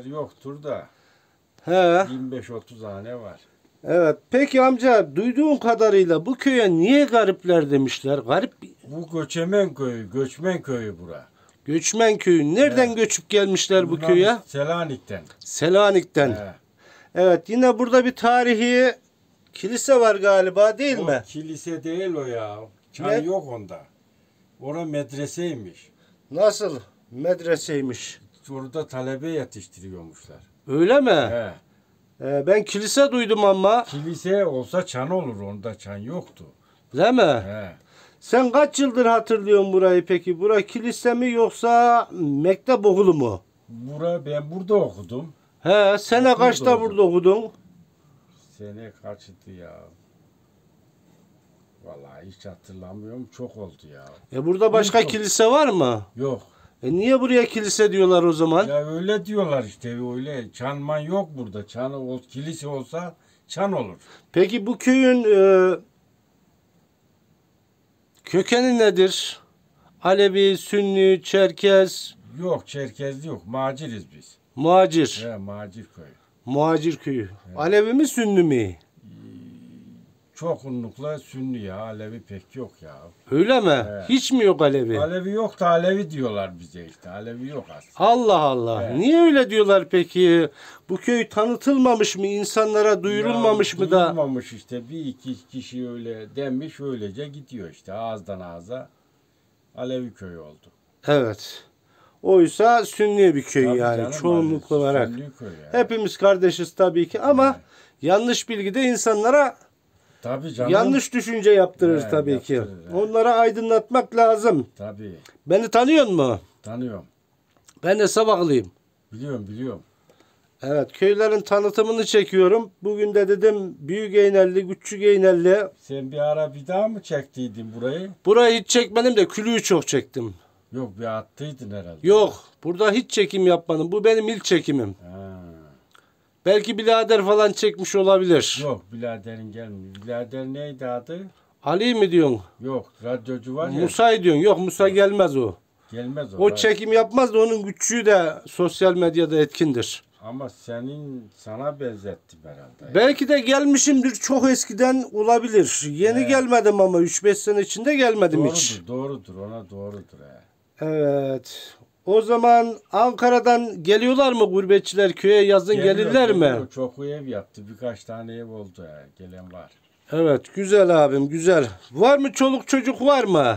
Yoktur da He. 25-30 tane var. Evet. Peki amca duyduğun kadarıyla bu köye niye garipler demişler? Garip Bu göçemen köyü, göçmen köyü bura. göçmen köyü. Nereden göçüp gelmişler bu Bunlar köye? Selanik'ten. Selanik'ten. He. Evet. Yine burada bir tarihi kilise var galiba değil O mi? kilise değil o ya. Çan Ne? yok onda. Ora medreseymiş. Nasıl? Medreseymiş. Orada talebe yetiştiriyormuşlar. Öyle mi? He. Ee, ben kilise duydum ama. Kilise olsa çan olur. Onda çan yoktu. Değil mi? He. Sen kaç yıldır hatırlıyorsun burayı peki? Bura kilise mi yoksa mektep okulu mu? Bura ben burada okudum. He, sene Okulda kaçta okudum. burada okudun? Sene kaçtı ya? Vallahi hiç hatırlamıyorum. Çok oldu ya. E burada başka Yok. kilise var mı? Yok. E niye buraya kilise diyorlar o zaman? Ya öyle diyorlar işte öyle. Çanman yok burada. Çan ol, kilise olsa çan olur. Peki bu köyün e, kökeni nedir? Alevi, Sünni, Çerkez, Yok Çerkezli yok. Maciriz biz. muhacir. He, macir köy. Muhacir köyü. Alevi mi, Sünni mi? Çokunlukla Sünni ya. Alevi pek yok ya. Öyle mi? Evet. Hiç mi yok Alevi? Alevi yok da Alevi diyorlar bize işte. Alevi yok aslında. Allah Allah. Evet. Niye öyle diyorlar peki? Bu köy tanıtılmamış mı? insanlara duyurulmamış Ya, mı da? Duyulmamış işte. Bir iki kişi öyle demiş öylece gidiyor işte ağızdan ağza. Alevi köyü oldu. Evet. Oysa Sünni bir köy Tabii yani canım, çoğunluk Alevi- olarak. Köy ya. Hepimiz kardeşiz tabii ki ama Evet. yanlış bilgi de insanlara Tabii canım. yanlış düşünce yaptırır Evet, tabii ki. yaptırır, evet. Onlara aydınlatmak lazım. Tabii. Beni tanıyor mu? Tanıyorum. Ben de sabahlıyım. Biliyorum biliyorum. Evet köylerin tanıtımını çekiyorum. Bugün de dedim Büyük Eynelli, Küçük Eynelli. Sen bir ara bir daha mı çektiydin burayı? Burayı hiç çekmedim de külüğü çok çektim. Yok bir attıydın herhalde. Yok burada hiç çekim yapmadım. Bu benim ilk çekimim. Ha. Belki birader falan çekmiş olabilir. Yok biraderin gelmiyor. Birader neydi adı? Ali mi diyorsun? Yok radyocu var ya. Musa'yı diyorsun. Yok Musa gelmez o. Gelmez o. O çekim yapmaz da onun güçlüğü de sosyal medyada etkindir. Ama senin sana benzettim herhalde. Belki de gelmişimdir çok eskiden olabilir. Yeni Evet. gelmedim ama 3-5 sene içinde gelmedim hiç. doğrudur, doğrudur. Ona doğrudur. He. Evet. O zaman Ankara'dan geliyorlar mı gurbetçiler köye yazın Geliyor, gelirler mi? geliyor. Çok ev yaptı. Birkaç tane ev oldu. He. Gelen var. Evet güzel abim güzel. Var mı çoluk çocuk var mı?